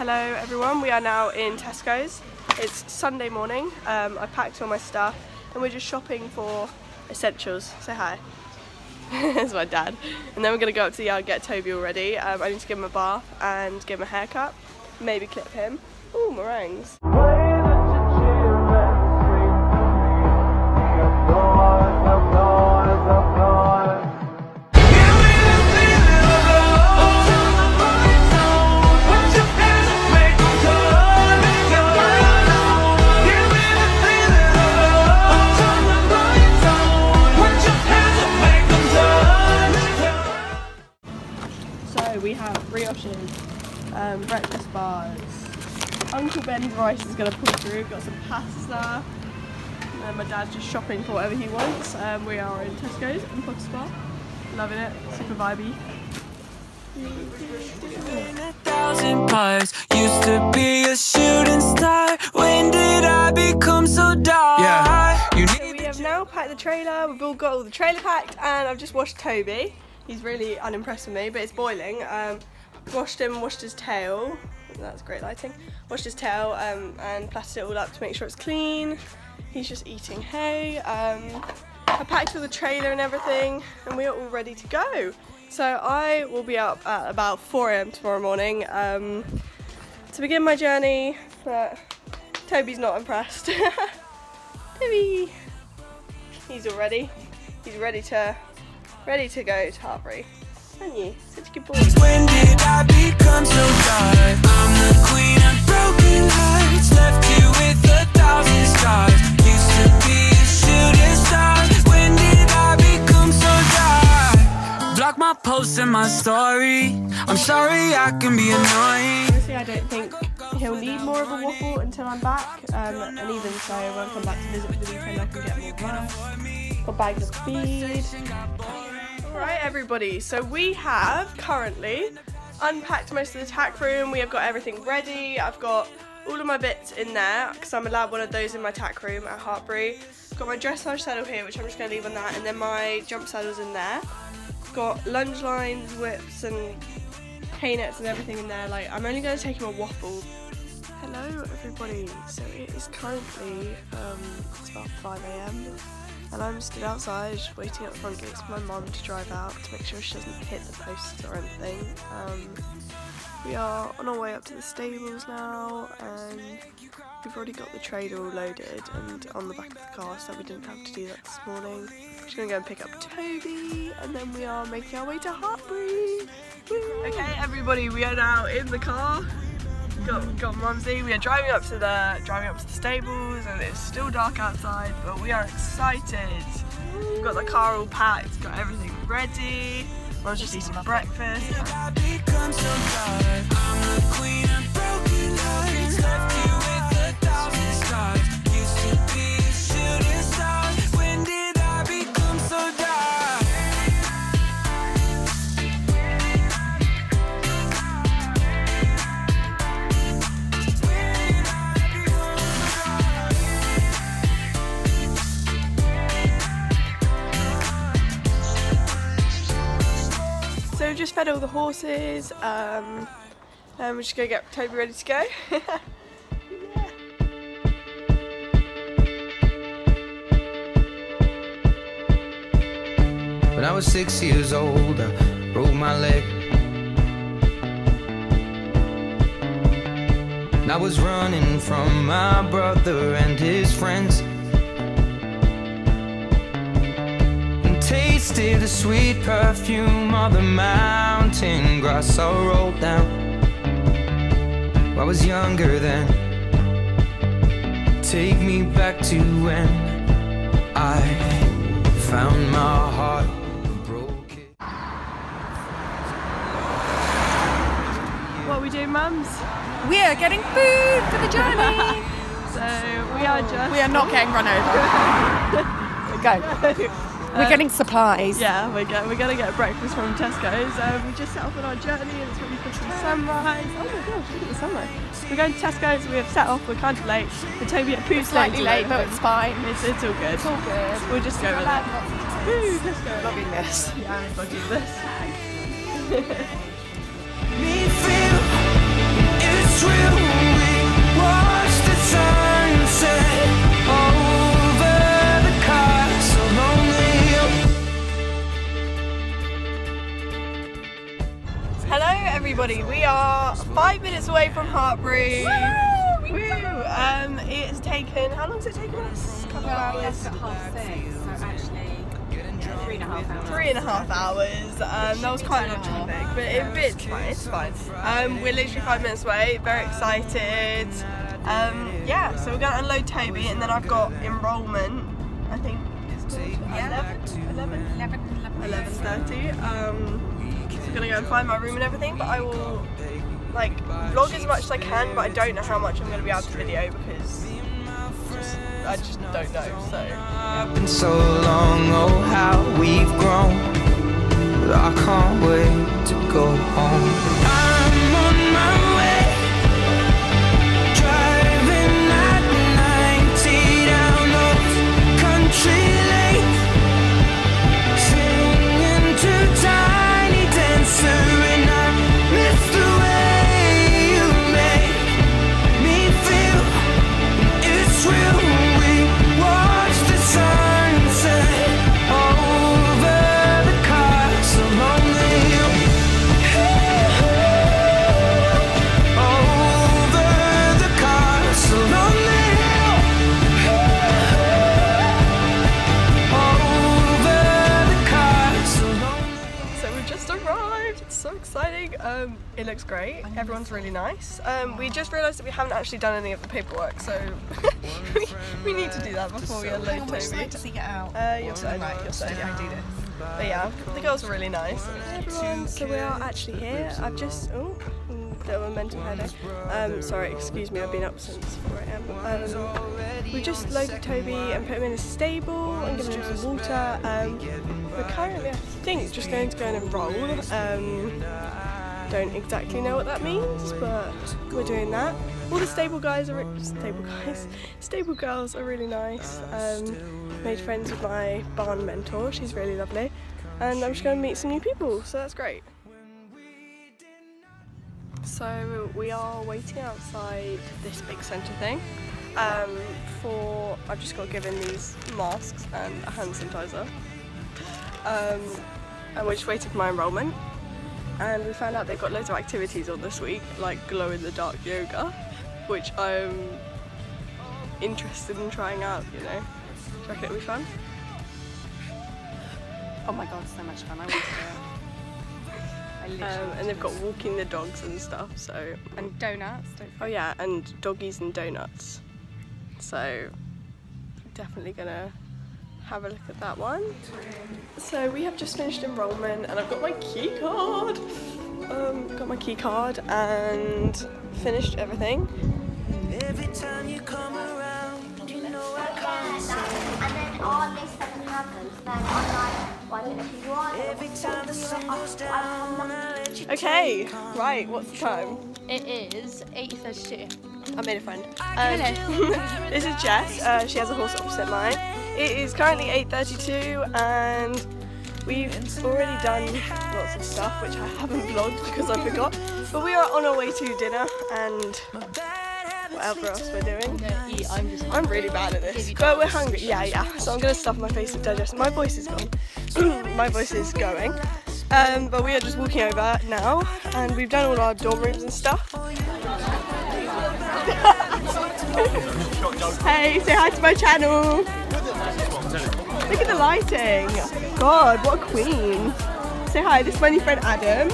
Hello everyone, we are now in Tesco's. It's Sunday morning, um, I packed all my stuff and we're just shopping for essentials. Say hi. That's my dad. And then we're going to go up to the yard get Toby already. Um, I need to give him a bath and give him a haircut. Maybe clip him. Ooh, meringues. So we have brioches, um, breakfast bars. Uncle Ben's rice is going to pull through. Got some pasta. And then my dad's just shopping for whatever he wants. Um, we are in Tesco's in Potters Bar. Loving it. Super vibey. a thousand parts. Used to be a shooting star. When did I become so dark? Yeah, you So we have now packed the trailer. We've all got all the trailer packed, and I've just washed Toby. He's really unimpressed with me, but it's boiling. Um, washed him, washed his tail. That's great lighting. Washed his tail um, and plastered it all up to make sure it's clean. He's just eating hay. Um, I packed all the trailer and everything, and we are all ready to go. So I will be up at about 4 a.m. tomorrow morning um, to begin my journey. But Toby's not impressed. Toby, he's all ready. He's ready to ready to go to Hartpury. Aren't you? Such a good boy. When did I become so dark? I'm the queen of broken hearts. Left you with a thousand scars. Used to be a shooting star. When did I become so dark? Block my posts and my story. I'm sorry I can be annoying. Honestly, I don't think he'll need more of a waffle until I'm back. Um, and even so, when I come back to visit for the weekend, I can get more grass. Got bags of feed. Alright, everybody. So we have currently unpacked most of the tack room. We have got everything ready. I've got all of my bits in there because I'm allowed one of those in my tack room at Hartpury. Got my dressage saddle here, which I'm just going to leave on that, and then my jump saddle's in there. Got lunge lines, whips, and hay nets and everything in there. Like, I'm only going to take him a waffle. Hello, everybody. So it is currently um, it's about 5 a.m. and I'm stood outside waiting at the front gates for my mum to drive out to make sure she doesn't hit the posts or anything. Um, we are on our way up to the stables now, and we've already got the trailer all loaded and on the back of the car, so we didn't have to do that this morning. Just gonna go and pick up Toby, and then we are making our way to Hartpury. Woo. Okay, everybody, we are now in the car. Got, got Mumsy. We are driving up to the driving up to the stables, and it's still dark outside, but we are excited. We've got the car all packed, got everything ready. Was just eating breakfast. So just fed all the horses. Um, and we're just gonna get Toby ready to go. When I was six years old, I broke my leg. And I was running from my brother and his friends. Tasted the sweet perfume of the mountain grass I rolled down. I was younger then. Take me back to when I found my heart and broke it. what are we doing, mums? We are getting food for the journey. So we are just. we are not getting run over. Go. We're getting supplies. Yeah, we're, go- we're gonna get breakfast from Tesco's. Um, we just set off on our journey and it's really pretty sunrise. Oh my gosh, look at the sunrise. We're going to Tesco's, we have set off, we're kind of late. The Toby at Pooh Slightly late, but it's fine. It's, it's all good. It's all good. We'll just go with it. Woo, let's go. Loving this. Yeah, I'm bugging this. Me feel it's real. Five minutes away from Hartpury. Woo! Um, it's taken, how long has it taken us? A couple of hours. at half six, so actually three and a half hours. Three and a half hours. Um, that was quite a lot of traffic, but it, it's fine. It's fine. Um, we're literally five minutes away. Very excited. Um, yeah, so we're going to unload Toby, and then I've got enrolment. I think it's called 11, 11, 11, 11.30. Um, so I'm gonna go and find my room and everything, but I will like vlog as much as I can, but I don't know how much I'm gonna be able to video because I just don't know. So been so long, oh how we've grown. I can't wait to go home. Everyone's really nice. Um, we just realised that we haven't actually done any of the paperwork, so we, we need to do that before we unload Toby. does he get out? Uh, your side, your side, yeah. do this. But yeah, the girls are really nice. Hi everyone, so we are actually here. I've just, oh, bit of a mental headache. Um, sorry, excuse me, I've been up since 4am. Um, we just loaded Toby and put him in a stable and given him some water. Um, we're currently, I think, just going to go and enroll. Um, don't exactly know what that means, but we're doing that. All the stable guys are stable guys, stable girls are really nice. Um, made friends with my barn mentor. She's really lovely, and I'm just going to meet some new people. So that's great. So we are waiting outside this big centre thing. Um, for I've just got given these masks and a hand sanitizer. Um, and we're just waiting for my enrolment and we found out they've got loads of activities on this week, like glow in the dark yoga, which I'm interested in trying out, you know. Do you reckon it'll be fun? Oh my god, so much fun. I want to do it. Um, and they've got walking the dogs and stuff, so. and donuts. Don't Oh yeah, and doggies and donuts. So definitely gonna have a look at that one. So we have just finished enrolment and I've got my key card. Um, got my key card and finished everything. Every time you come around, you know I can't And then on this doesn't happen, then on like, well, if you want, Every time the sun goes down, I let you Okay, right, what's the time? It is 8.32. I made a friend. Um, this is Jess. Uh, she has a horse opposite mine. It is currently 8.32 and we've already done lots of stuff which I haven't vlogged because I forgot. But we are on our way to dinner and whatever else we're doing. I'm I'm really bad at this, but we're hungry. Yeah, yeah. So I'm gonna stuff my face with digest. My voice is gone. my voice is going. Um, but we are just walking over now, and we've done all our dorm rooms and stuff. hey, say hi to my channel. Look at the lighting. God, what a queen. Say hi. This is my new friend Adam,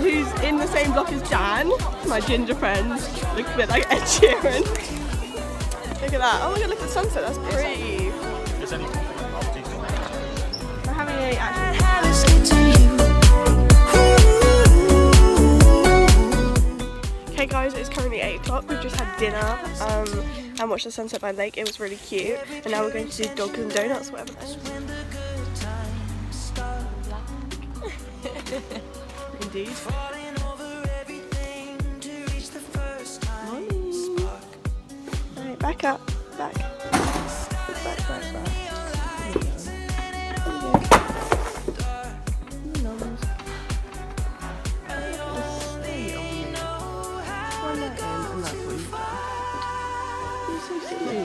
who's in the same block as Dan, my ginger friend. Looks a bit like Ed Sheeran. Look at that. Oh my god, look at the sunset. That's pretty. We're having a actual. Okay guys, it's currently 8 o'clock. We've just had dinner um, and watched the sunset by the lake. It was really cute. And now we're going to do dogs and donuts, whatever that is. Indeed. Falling over everything to reach the first time. Morning. Right, back up. Back,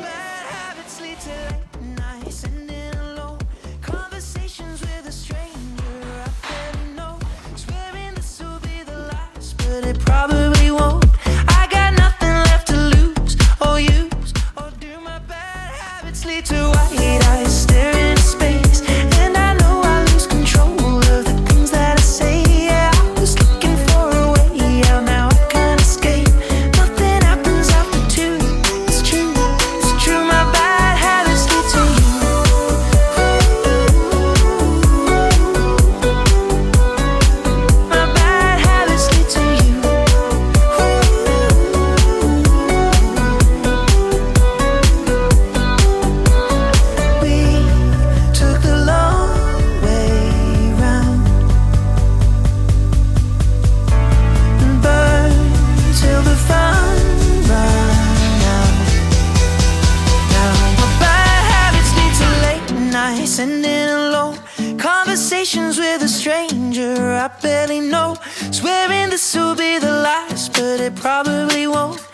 Bad habits lead to late nights and probably won't.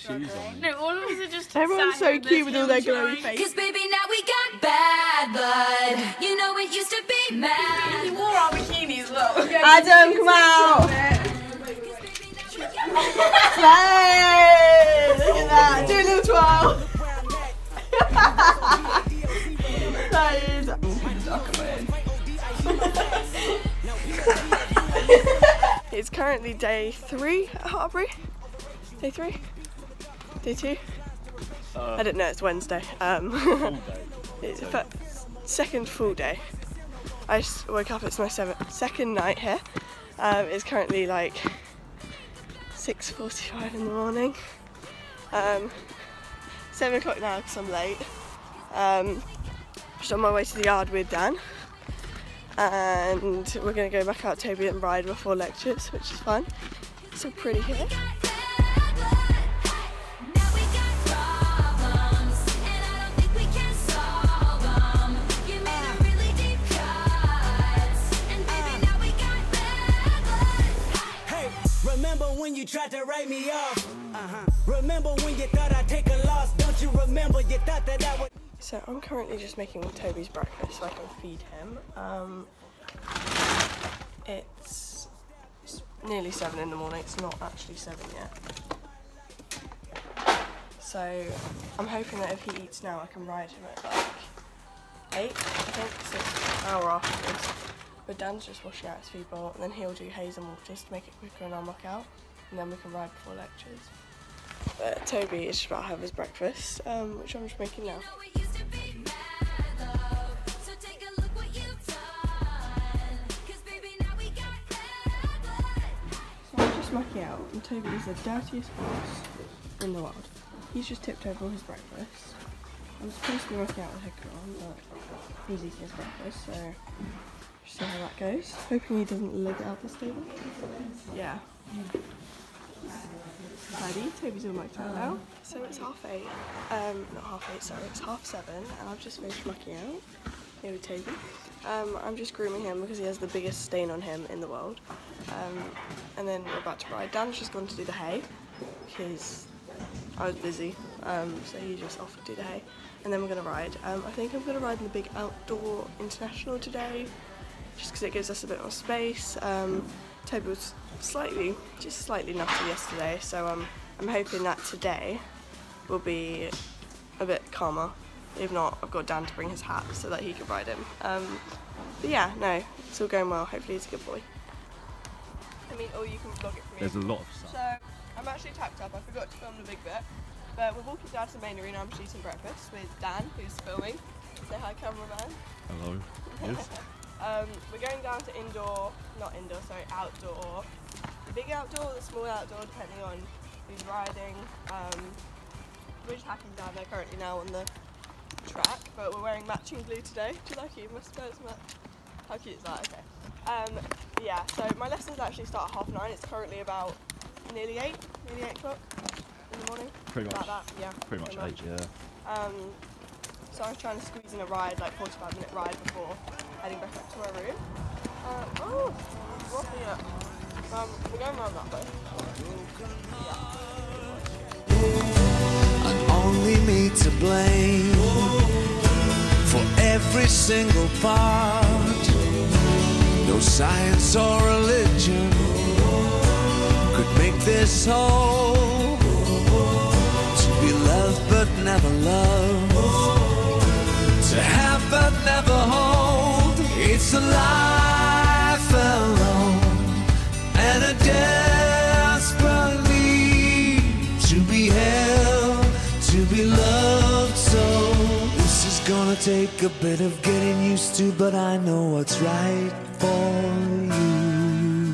Shoes on. No, all of us are just. Everyone's so cute with all their this glowy wheelchair. Cause baby, now we got bad blood. You know it used to be mad. He wore our bikinis, look. Adam, come out. Slay! Look at that. Do a little twirl. it's currently day three at Hartpury. Day three? Day two? I don't know, it's Wednesday. Um, it's second full day. I just woke up, it's my seventh, second night here. Um, it's currently like 6.45 in the morning. Um, 7 o'clock now because I'm late. Um, just on my way to the yard with Dan. And we're going to go back out Toby and ride before lectures, which is fun. It's so pretty here. You tried to write me off? Uh-huh. Remember when you thought I'd take a loss? Don't you remember you thought that I would So I'm currently just making Toby's breakfast so I can feed him. Um, it's, nearly seven in the morning. It's not actually seven yet. So I'm hoping that if he eats now, I can ride him at like eight. I think an hour afterwards. But Dan's just washing out his feed bowl, and then he'll do haze and waters to make it quicker, and I'll muck out, and then we can ride before lectures. But Toby is just about to have his breakfast, um, which I'm just making now. know it used to be bad, love. So take a look what you've done. 'Cause baby, now we got bad blood. So I'm just mucking out, and Toby is the dirtiest horse in the world. He's just tipped over his breakfast. I'm supposed to be mucking out with head on, but he's eating his breakfast, so just see how that goes. Hoping he doesn't leg out the stable. Yeah. Tidy, Toby's all mucked out now. So it's half eight. Um, not half eight, sorry, it's half seven, and I've just finished mucking out. Here with Toby. Um, I'm just grooming him because he has the biggest stain on him in the world. Um, and then we're about to ride. Dan's just gone to do the hay because I was busy, um, so he just offered to do the hay. And then we're going to ride. Um, I think I'm going to ride in the big outdoor international today just because it gives us a bit more space. Um, Toby was slightly, just slightly nutty yesterday, so um, I'm hoping that today will be a bit calmer. If not, I've got Dan to bring his hat so that he can ride him. Um, but yeah, no, it's all going well. Hopefully he's a good boy. I mean, or you can vlog it for me. There's a lot of stuff. So, I'm actually tacked up. I forgot to film the big bit. But we're walking down to the main arena. I'm just eating breakfast with Dan, who's filming. Say hi, cameraman. Hello. Yes. Um, we're going down to indoor, not indoor, sorry, outdoor. The big outdoor, the small outdoor, depending on who's riding. Um, we're just hacking down there currently now on the track, but we're wearing matching blue today. Do you like it? My Spurs match. How cute is that? Okay. Um, yeah, so my lessons actually start at half nine. It's currently about nearly eight, nearly eight o'clock in the morning. Pretty About much. that, yeah. Pretty much eight, yeah. Um, so I was trying to squeeze in a ride, like 45 minute ride before heading back up to our room. Uh, oh, rocking it. Um, we're going around that way. and only me to blame for every single part. No science or religion could make this whole. To be loved but never loved, to have but never hold. It's a life alone and a desperate need to be held, to be loved. So this is gonna take a bit of getting used to, but I know what's right for you.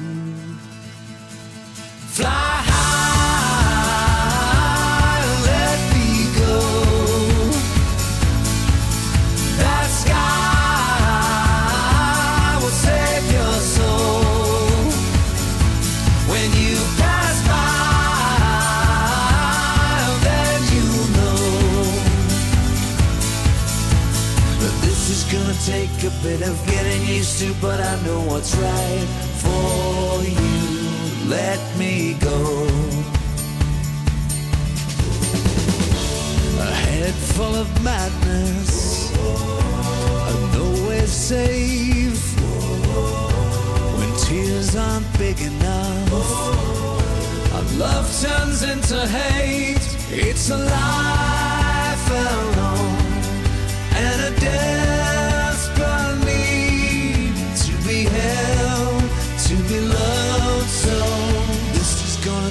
Fly of getting used to, but I know what's right for you. Let me go. A head full of madness, and nowhere safe. When tears aren't big enough, our love turns into hate. It's a life alone and a desperate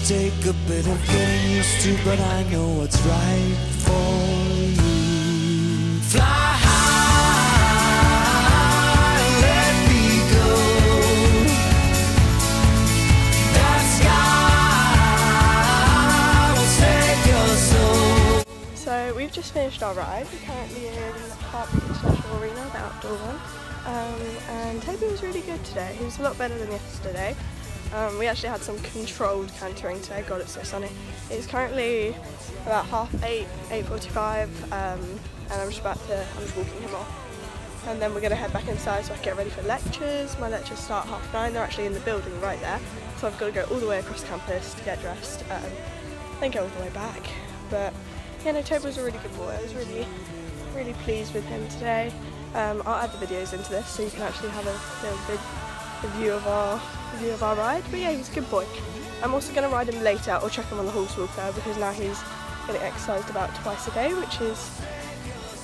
take a bit of getting used to, but I know what's right for you. Fly high, let me go. That sky will save your soul. So we've just finished our ride. We're currently in Hartpury International Arena, the outdoor one. Um, and Toby was really good today. He was a lot better than yesterday. Um, we actually had some controlled cantering today. God, it's so sunny. It's currently about half eight, eight forty-five, um, and I'm just about to. I'm just walking him off. And then we're going to head back inside so I can get ready for lectures. My lectures start half nine. They're actually in the building right there. So I've got to go all the way across campus to get dressed um, then go all the way back. But yeah, no, Toby was a really good boy. I was really, really pleased with him today. Um, I'll add the videos into this so you can actually have a little bit a view of our view of our ride. But yeah, he was a good boy. I'm also going to ride him later or check him on the horse walker because now he's getting exercised about twice a day, which is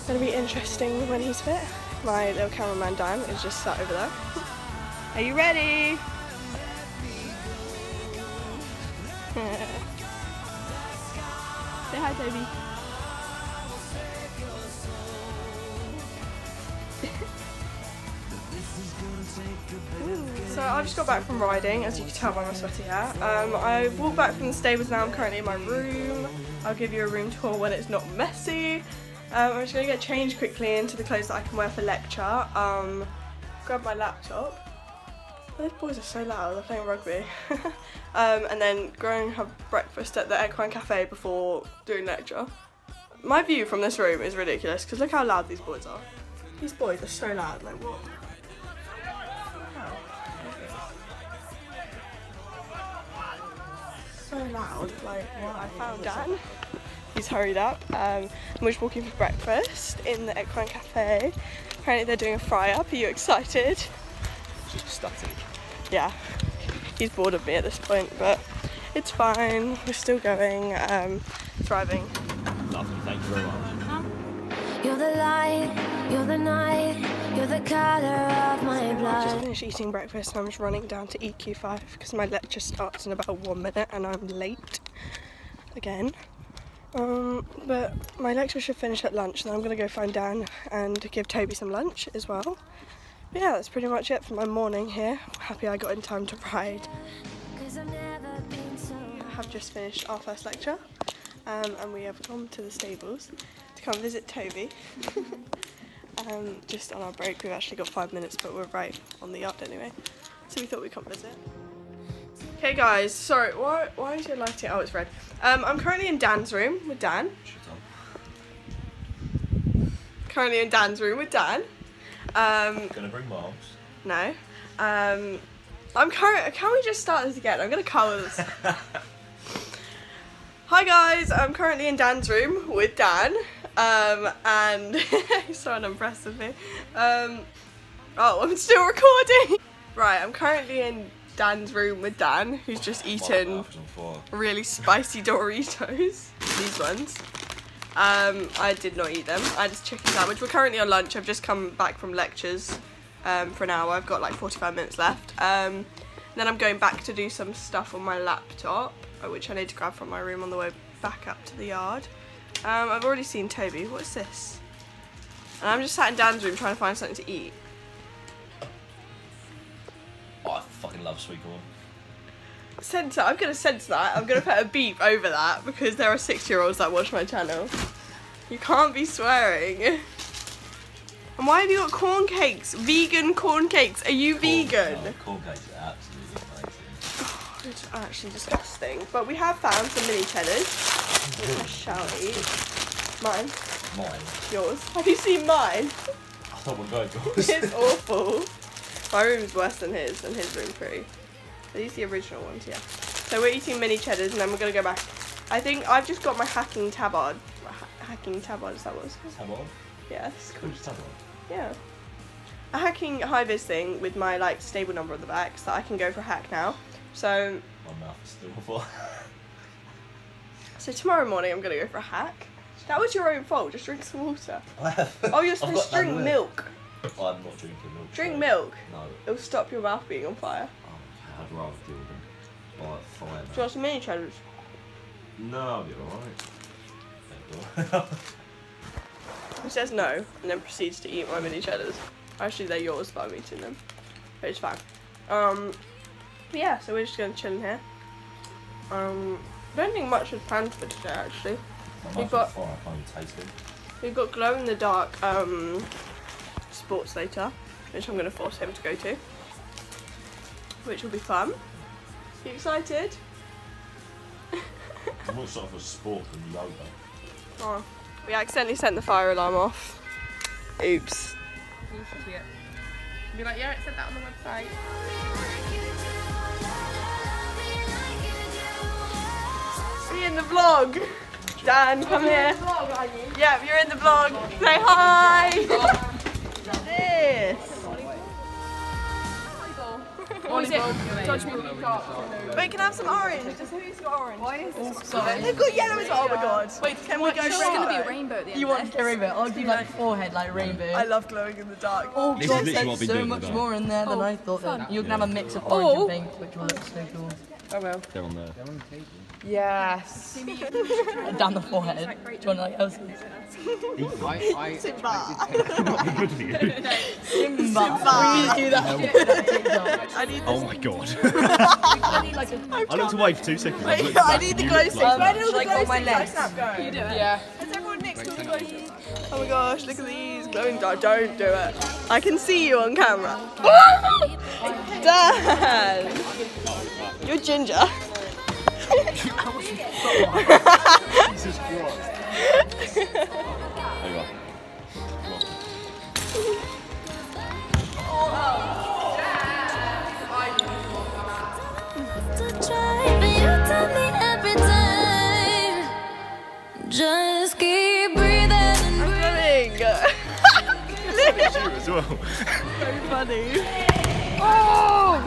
going to be interesting when he's fit. My little cameraman Dan is just sat over there. Are you ready? Say hi, Toby. I've just got back from riding, as you can tell by my sweaty hair. Um, I walked back from the stables now, I'm currently in my room. I'll give you a room tour when it's not messy. Um, I'm just going to get changed quickly into the clothes that I can wear for lecture. Um, grab my laptop. Those boys are so loud, they're playing rugby. um, and then go and have breakfast at the Equine Cafe before doing lecture. My view from this room is ridiculous because look how loud these boys are. These boys are so loud, like what? So loud, like what? I found Dan. He's hurried up. Um, and we're just walking for breakfast in the Equine Cafe. Apparently they're doing a fry up. Are you excited? Just static. yeah, he's bored of me at this point, but it's fine. We're still going, um, thriving. Lovely, thank you very much. You're the light, you're the night, you're the color of my I just finished eating breakfast and I'm just running down to EQ5 because my lecture starts in about one minute and I'm late again. Um, but my lecture should finish at lunch, then I'm gonna go find Dan and give Toby some lunch as well. But yeah, that's pretty much it for my morning here. Happy I got in time to ride. I've never been so I have just finished our first lecture um, and we have come to the stables to come visit Toby. um, just on our break, we've actually got five minutes, but we're right on the yard anyway. So we thought we'd come visit. Okay guys, sorry, why, why is your lighting? Oh, it's red. Um, I'm currently in Dan's room with Dan. Currently in Dan's room with Dan. Um, Gonna bring Miles. no. Um, I'm current. Can we just start this again? I'm gonna colour this. Hi guys, I'm currently in Dan's room with Dan, um, and he's so unimpressed with me. Um, oh, I'm still recording. Right, I'm currently in Dan's room with Dan, who's just eaten really spicy Doritos. These ones. Um, I did not eat them. I had a chicken sandwich. We're currently on lunch. I've just come back from lectures um, for an hour. I've got like 45 minutes left. Um, then I'm going back to do some stuff on my laptop, uh, which I need to grab from my room on the way back up to the yard. Um, I've already seen Toby. What's this? And I'm just sat in Dan's room trying to find something to eat. Oh, I fucking love sweet corn. Censor, I'm gonna censor that. I'm gonna put a beep over that because there are six year olds that watch my channel. You can't be swearing. And why have you got corn cakes? Vegan corn cakes. Are you vegan? Oh, corn cakes are absolutely amazing. It's actually disgusting. But we have found some mini cheddars, I shall eat. Mine, Mine. yours. Have you seen mine? I thought we were going yours. It's awful. My room's worse than his, and his room's pretty. Are these the original ones? Yeah. So we're eating mini cheddars, and then we're gonna go back. I think I've just got my hacking tabard. Ha- hacking tabard, is that what it's called? Tabard? Yeah, it's called. Tabard? Yeah. A hacking high vis thing with my like stable number on the back, so I can go for a hack now. So My mouth is still full. So tomorrow morning I'm gonna go for a hack. That was your own fault. Just drink some water. Oh, you're supposed to drink milk. Oh, I'm not drinking milk. Drink no. milk. No. It'll stop your mouth being on fire. Oh, I'd rather deal with them by fire. Do you want some mini cheddars? No, I'll be alright. He says no, and then proceeds to eat my mini cheddars. Actually, they're yours, but I'm eating them. But it's fine. Um, but yeah, so we're just gonna chill in here. Um, don't think much is planned for today, actually. We've got- on fire, I can't even taste it. We've got glow in the dark um, sports later, which I'm going to force him to go to, which will be fun. You excited? I'm sort of a sport than yoga. Oh, we accidentally sent the fire alarm off. Oops. Be like, yeah, it said that on the website. Be in the vlog. Dan, come here. Yeah, you're in the vlog. Say hi. this. What is it? Dodge me. Wait, can I have some orange? Just who's got orange? Why is this? They've got yellow as well. Oh my god. Wait, can we go It's going to be a rainbow at the end. You want eh? a rainbow? I'll do like forehead like rainbow. I love glowing in the dark. Oh This god, literally what I've there's been so much more in there than Oh, I thought. fun. That you can have a mix of Oh. orange and pink, which will look so cool. Oh will. They're on there. Yes. Down the forehead. Do you want like else? Simba. Simba. We need to do that. I need Oh my god. I looked away for two seconds. I, Wait, looked I need the you glow looked stick. like Where that. did all the glow on my sticks? legs? Snap go. You do it. Yeah. Has everyone next to the glow sticks? Oh my gosh, look at these glowing dark. Don't do it. I can see you on camera. Dan! You're ginger. Jesus Christ. There you are. Just keep breathing and I'm glowing. As well. so funny. Oh!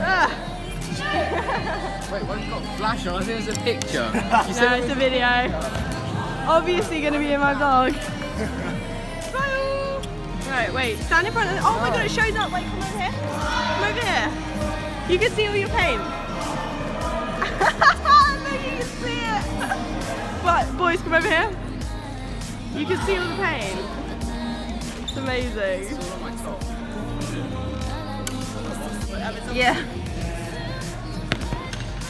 Ah. Wait, what you got flash on? I think it's a picture. No, it's a video. Obviously gonna be in my vlog. Smile! Right, wait, stand in front of Oh my god, it shows up. Wait, come over here. Come over here. You can see all your paint. Look, you can see it. But boys, come over here. You can see all the paint. It's amazing. Yeah.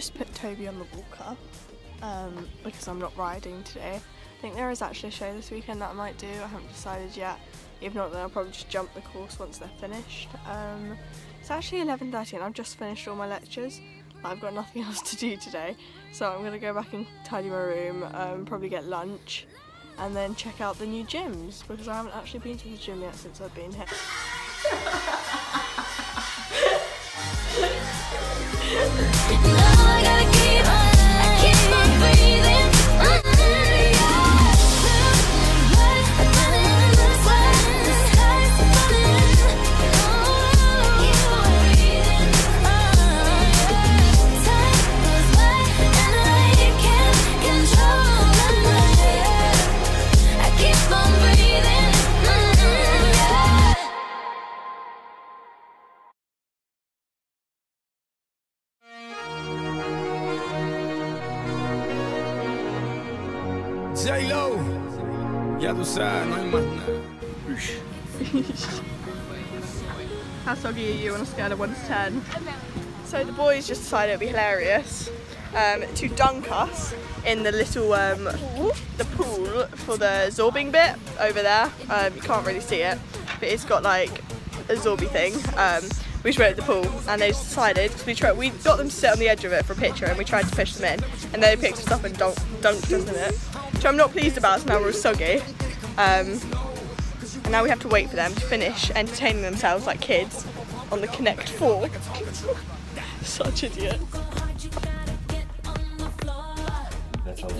just put Toby on the walker um, because I'm not riding today. I think there is actually a show this weekend that I might do. I haven't decided yet. If not, then I'll probably just jump the course once they're finished. Um, it's actually 11:30 and I've just finished all my lectures. I've got nothing else to do today, so I'm gonna go back and tidy my room. Um, probably get lunch, and then check out the new gyms because I haven't actually been to the gym yet since I've been here. I on a scale of 1 to 10? So the boys just decided it'd be hilarious um, to dunk us in the little um, the pool for the zorbing bit over there. Um, you can't really see it, but it's got like a zorby thing. Um, we just went at the pool and they decided, cause we, tried, we got them to sit on the edge of it for a picture and we tried to push them in and they picked us up and dunk, dunked us in it. Which I'm not pleased about, so now we're soggy. Um, and now we have to wait for them to finish entertaining themselves like kids on the Connect 4. Such idiot. That's all.